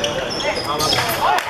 geil. Aber